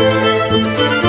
Música